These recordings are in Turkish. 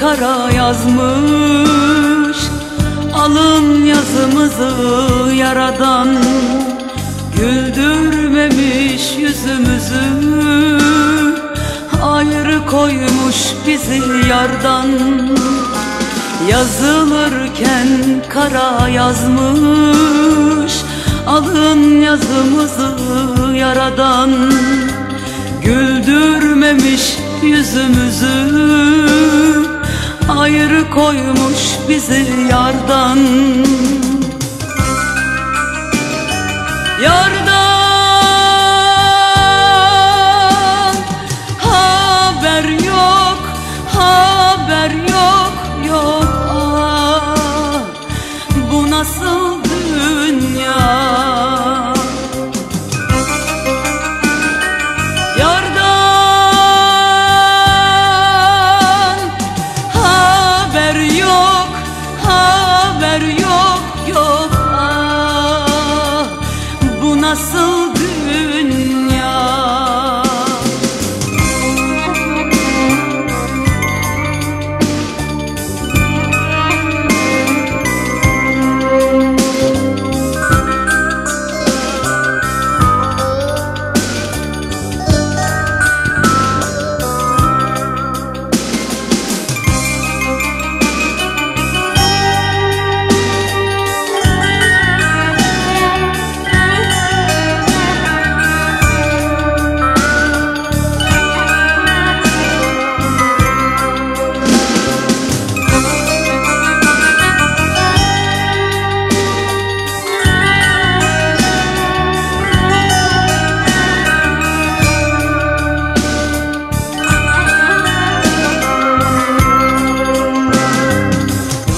kara yazmış Alın yazımızı yaradan. Güldürmemiş yüzümüzü Ayrı koymuş bizi yardan. Yazılırken kara yazmış Alın yazımızı yaradan. Güldürmemiş yüzümüzü Ayrı koymuş bizi yardan. Yardan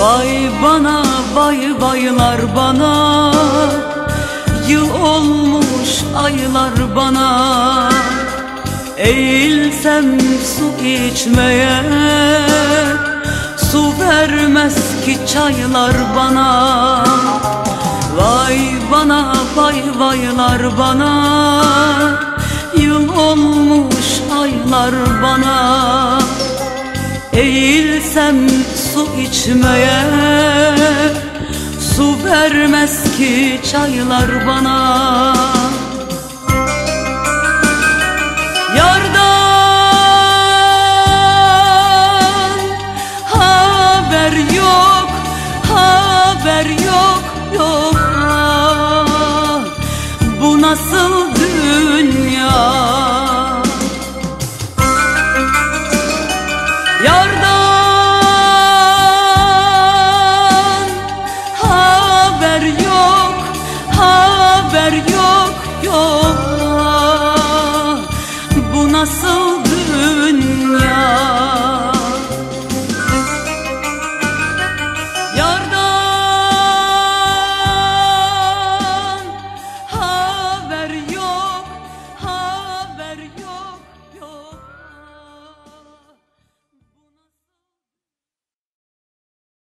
Vay bana vay vaylar bana. Yıl olmuş aylar bana. Eğilsem su içmeye Su vermez ki çaylar bana. Vay bana vay vaylar bana. Yıl olmuş aylar bana. Eğilsem su içmeye. Su vermez ki çaylar bana. Yardan haber yok, haber yok, yok. Ah, Bu nasıl